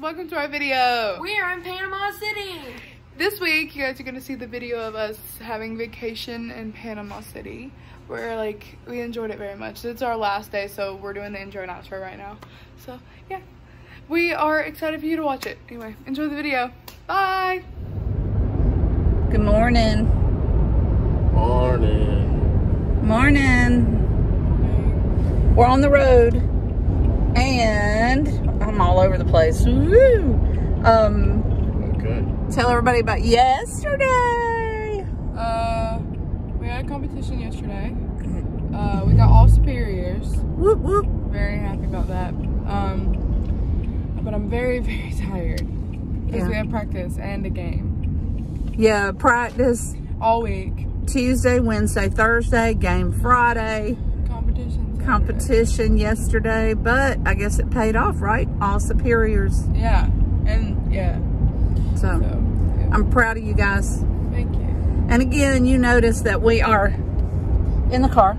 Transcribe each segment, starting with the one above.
welcome to our video. We are in Panama City. This week, you guys are gonna see the video of us having vacation in Panama City. We're like, we enjoyed it very much. It's our last day, so we're doing the intro and outro right now. So, yeah. We are excited for you to watch it. Anyway, enjoy the video. Bye! Good morning. Morning. Morning. We're on the road and I'm all over the place. Woo! Um, Okay. tell everybody about yesterday. Uh, we had a competition yesterday. Uh, we got all superiors. Whoop, whoop. Very happy about that. Um, but I'm very, very tired. Because Yeah. we have practice and a game Yeah, practice all week. Tuesday, Wednesday, Thursday, game Friday, Competition. Saturday. competition yesterday, but I guess it paid off, right? All superiors. Yeah. And yeah. So So, yeah. I'm proud of you guys. thank you. And again, you notice that we are in the car.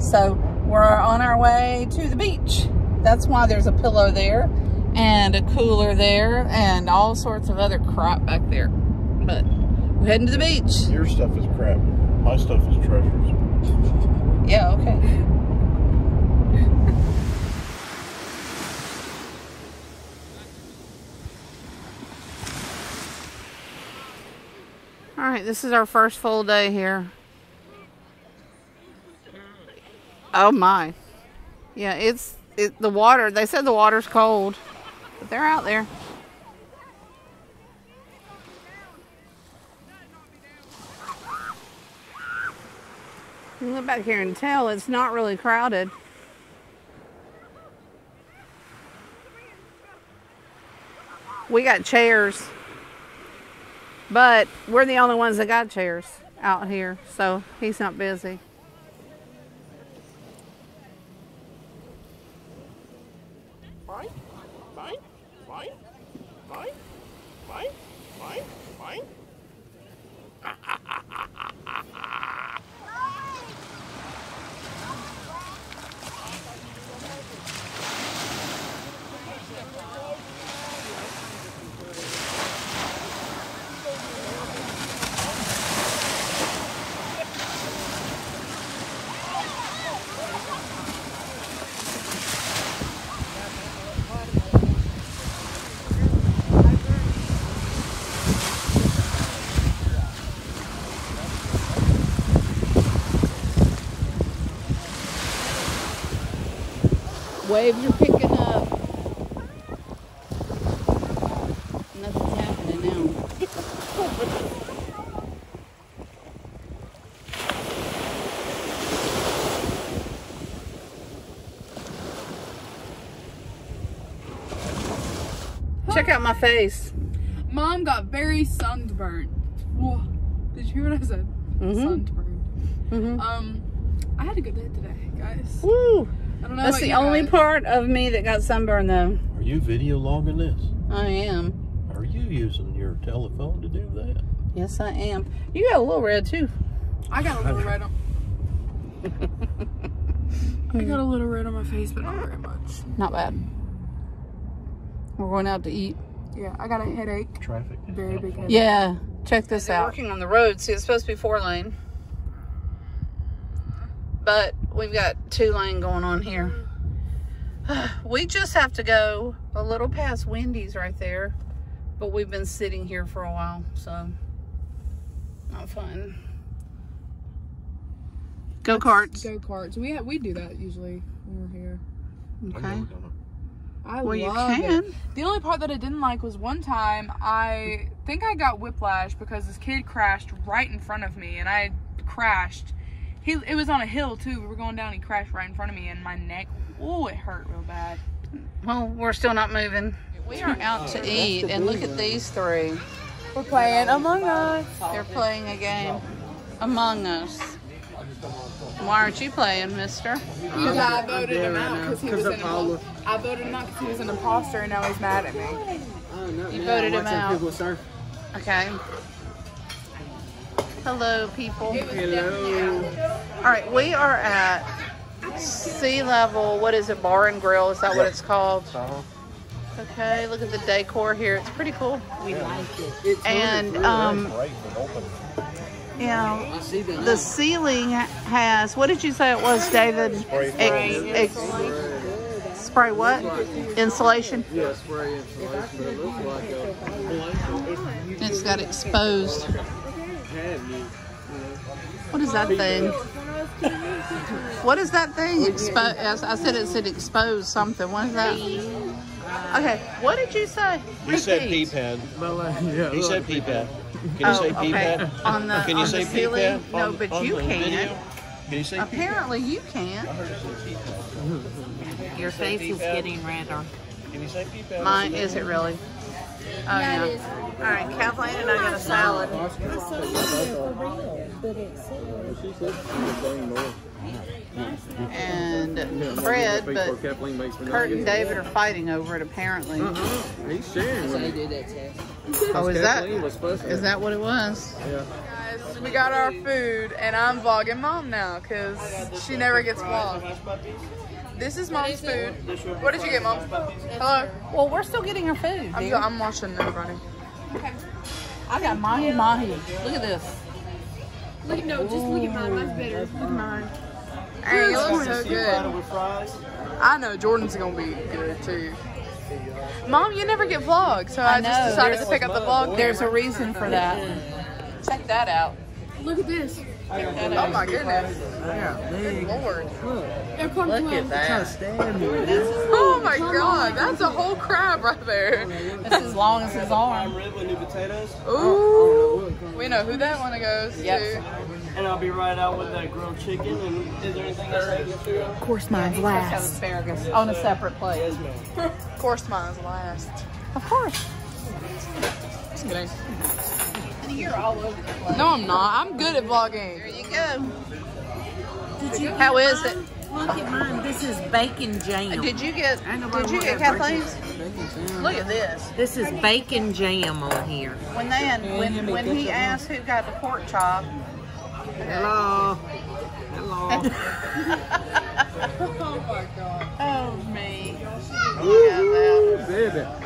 So we're on our way to the beach. That's why there's a pillow there and a cooler there and all sorts of other crap back there. But we're heading to the beach. Your stuff is crap. My stuff is treasures. Yeah, okay. All right, this is our first full day here. Oh my. Yeah, it's it, the water. They said the water's cold, but they're out there. You look back here and tell it's not really crowded. We got chairs, but we're the only ones that got chairs out here, so he's not busy. Waves are picking up. Nothing's happening now. Check out my face. Mom got very sunburned. Whoa. Did you hear what I said? Mhm. Sunburnt. Mhm. Um, I had a good day today, guys. Woo! I don't know That's the only guys. part of me that got sunburned, though. Are you video logging this? I am. Are you using your telephone to do that? Yes, I am. You got a little red too. I got a little red on. I got a little red on my face, but not very much. Not bad. We're going out to eat. Yeah, I got a headache. Traffic. Very big headache. Yeah, check this out. Working on the road. See, it's supposed to be four lane, but we've got two lane going on here. We just have to go a little past Wendy's right there, but we've been sitting here for a while, so not fun. Go karts. Go karts. We ha- we do that usually when we're here. Okay. never done it. I Well, you can. it. The only part that I didn't like was one time I think I got whiplash because this kid crashed right in front of me and I crashed. He it was on a hill too. We were going down. He crashed right in front of me and my neck. Oh, it hurt real bad. Well, we're still not moving. We are out to eat, and look at these three. We're playing Among Us. They're playing a game. Among Us. Why aren't you playing, mister? Because I voted him out because he was an imposter. I voted him out because he was an imposter and now he's mad at me. You voted him out. Okay. Hello, people. Hello. All right, we are at C Level. What is it? Bar and Grill. Is that what it's called? Uh-huh. Okay, look at the decor here. It's pretty cool. We like it. And um, Great and open. you know, I see that. the ceiling has. What did you say it was, David? Spray Ex- ex- spray what? Insulation. Yeah, spray insulation, it looks like a blanket. It's got exposed. Have you? What is that thing? What is that thing? Expo- I said it said exposed something. What is that? Okay, what did you say? He said Repeat. P-pad. But like, yeah, He said P-pad. Can you Oh, say okay. P-pad? On the- Can you on say the ceiling? P-pad? No, on- but on you can't. video? Can you say P-pad? Apparently you can't. I heard it say P-pad. Your face is getting redder. Can you say P-pad? Mine is it really? Oh yeah. All right, Kathleen and I got a salad. She said the same more. and Yeah, bread, before but Kathleen makes me not Kurt and. David are fighting over it apparently. Uh-uh. He's sharing with me. Oh, is that Kathleen was fussing is at that what it was? Yeah. Guys, we got our food, and I'm vlogging mom now because she never gets vlogged. This is mom's food. What did you get, mom? Hello. Well, we're still getting our food. I'm, dear. I'm watching everybody. I got mahi mahi. Look at this. Look, no, just look at mine. Mine's better. Look at mine. Hey, it looks so good. I know Jordan's gonna be good too. Mom, you never get vlogged, so I, I just decided to pick up the vlog. There's a reason for that. Check that out. Look at this. Oh my goodness. Good lord. They're Look at that. Oh my god, that's a whole crab right there. It's as long as his arm. Ooh. Oh, we know who that one goes Yep. to. And I'll be right out with that grilled chicken. And is there anything else I can get through? Of course, mine's last. asparagus on a separate plate. Of course, mine's last. Of course. Just kidding. You're all over the place. No, I'm not. I'm good at vlogging. There you go. Did you How is it? Look at mine. This is bacon jam. Uh, did you get? Ain't Did you get that Kathleen's? Look at this. This is bacon jam on here. When they when when he asked who got the pork chop. Hello. Hello. Oh my God. Oh, me. Look Baby. at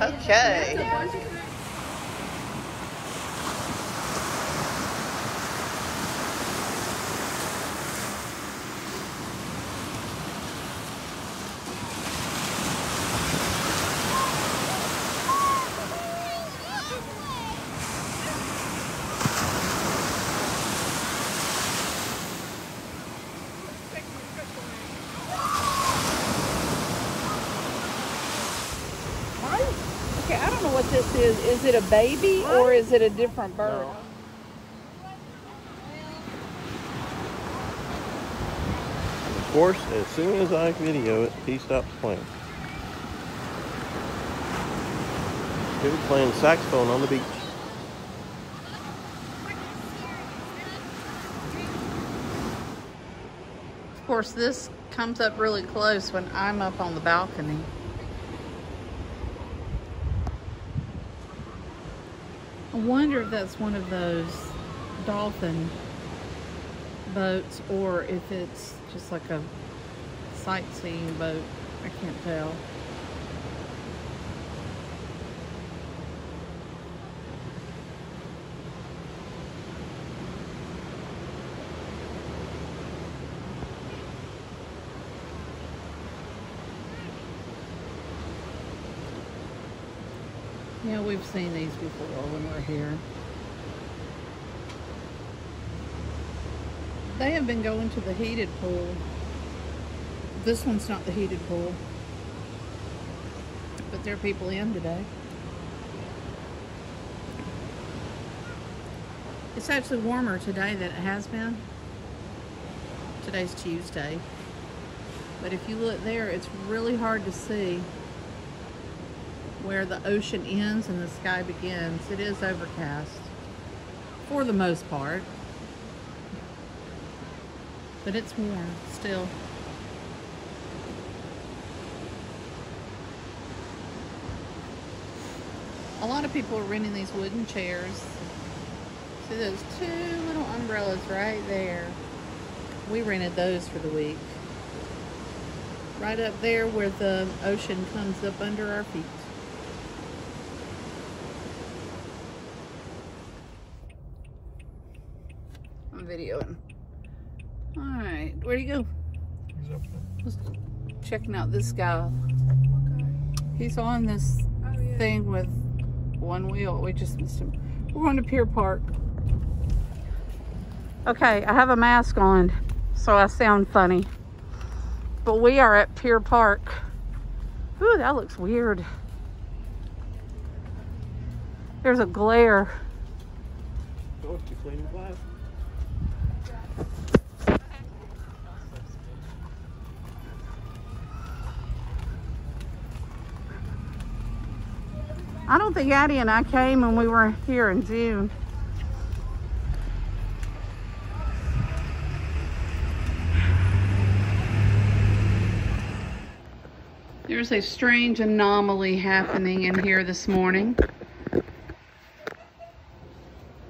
that. Okay. Okay, I don't know what this is. Is it a baby or is it a different bird? Of course, as soon as I video it, he stops playing. He was playing saxophone on the beach. Of course, this comes up really close when I'm up on the balcony. Wonder if that's one of those dolphin boats or if it's just like a sightseeing boat. I can't tell. Yeah, we've seen these before when we're here. They have been going to the heated pool. This one's not the heated pool. But there are people in today. It's actually warmer today than it has been. Today's Tuesday. But if you look there, it's really hard to see where the ocean ends and the sky begins. It is overcast for the most part, but it's warm still. A lot of people are renting these wooden chairs. See those two little umbrellas right there? We rented those for the week. Right up there where the ocean comes up under our feet. I'm videoing. Alright, where'd he go? He's up there. Just checking out this guy. He's on this Oh, yeah. thing with one wheel. We just missed him. We're going to Pier Park. Okay, I have a mask on, so I sound funny. But we are at Pier Park. Ooh, that looks weird. There's a glare. Oh, I don't think Addie and I came when we were here in June. There's a strange anomaly happening in here this morning. Let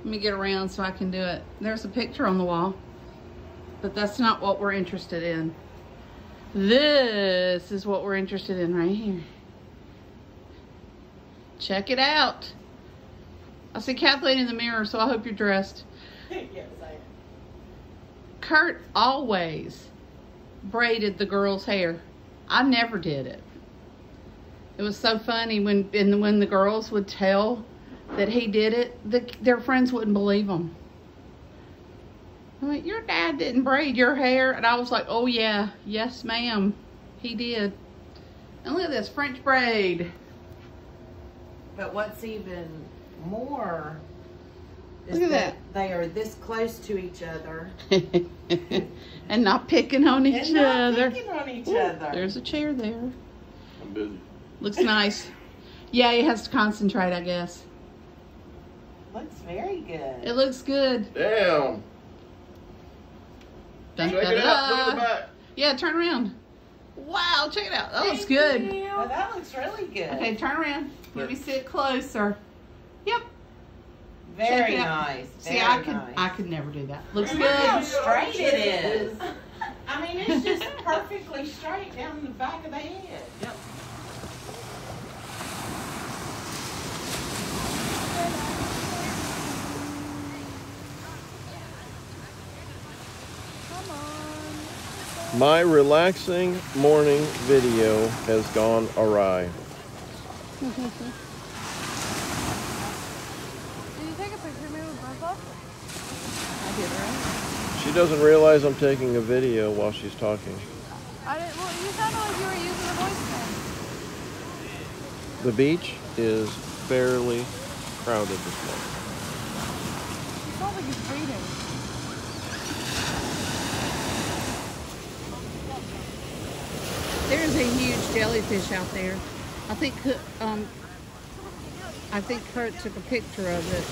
me get around so I can do it. There's a picture on the wall, but that's not what we're interested in. This is what we're interested in right here. Check it out. I see Kathleen in the mirror, so I hope you're dressed. yes, I am. Kurt always braided the girl's hair. I never did it. It was so funny when and when the girls would tell that he did it, the, their friends wouldn't believe them. I went, your dad didn't braid your hair, and I was like, oh yeah, yes ma'am, he did. And look at this French braid. But what's even more is Look at that, they are this close to each other. and not picking on each and not other. picking on each Ooh, other. There's a chair there. I'm busy. Looks nice. Yeah, he has to concentrate, I guess. Looks very good. It looks good. Damn. Dun, Check dun, it out. Look at the back. Yeah, turn around. Wow, check it out. That looks good. Oh, that looks really good. Okay, turn around. Let me sit closer. Yep. very it out. nice. See, I could nice. I could never do that. Looks Look how straight it is. I mean, it's just perfectly straight down the back of the head. Yep. My relaxing morning video has gone awry. Did you take a picture of me with Bertha? I did right. She doesn't realize I'm taking a video while she's talking. I didn't. Well, you sounded like you were using the voice thing. The beach is fairly crowded this morning. You sound like he's breathing. There's a huge jellyfish out there. I think um I think Kurt took a picture of it.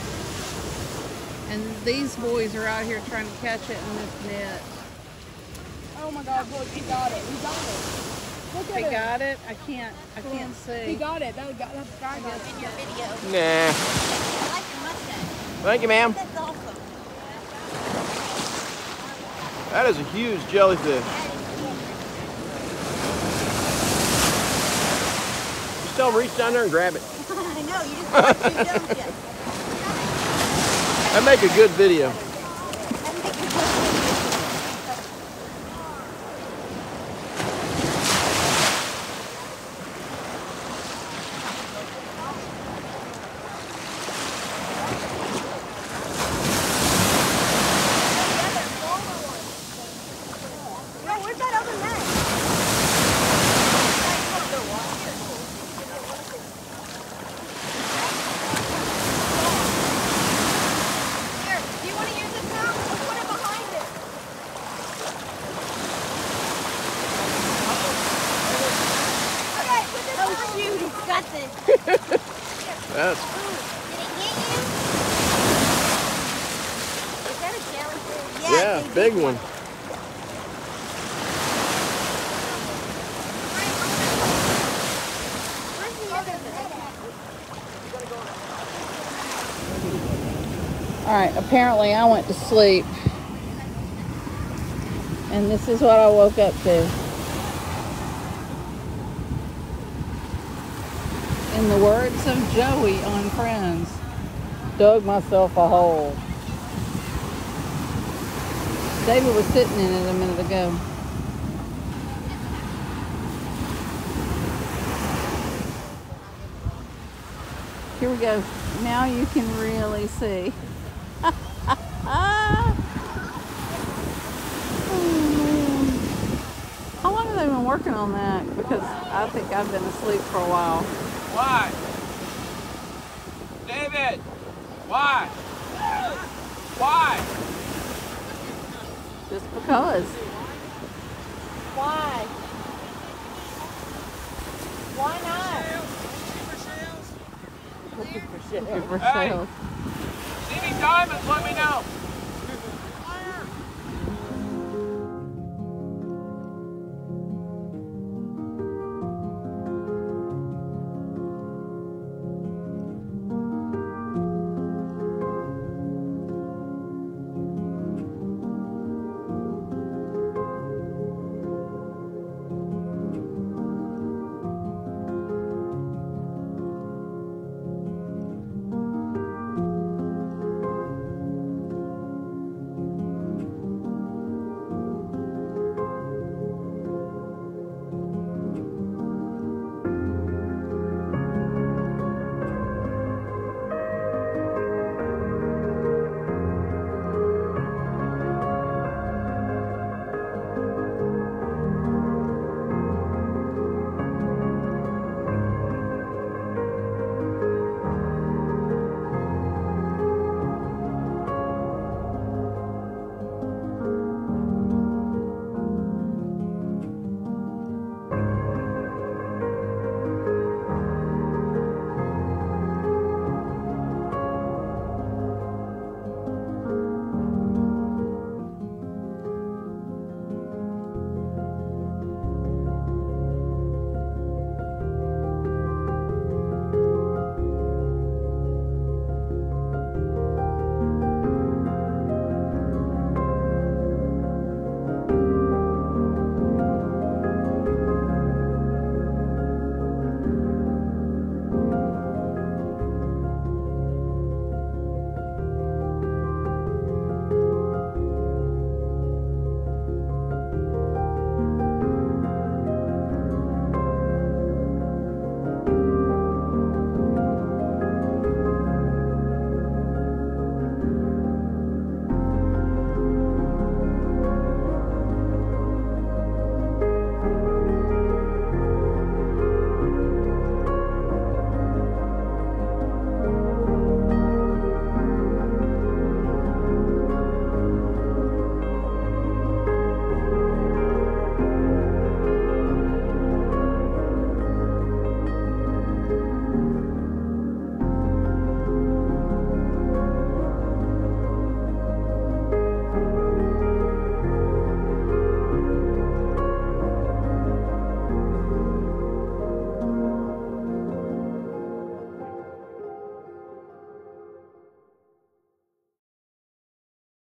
And these boys are out here trying to catch it in this net. Oh my God! Look, he got it. He got it. Look at They it. got it? I can't I can't see. He got it. That guy, that guy got it. Nah. Thank you, ma'am. That's awesome. That is a huge jellyfish. Tell him reach down there and grab it. I know, you just want to, don't you? That make a good video. Yeah, yeah big one. All right, apparently I went to sleep. And this is what I woke up to. In the words of Joey on Friends, dug myself a hole. David was sitting in it a minute ago. Here we go. Now you can really see. How long have they been working on that? Because I think I've been asleep for a while. Why? David! Why? Why? Just because. Why? Why not? Looking for Hey. shells. See any diamonds, let me know.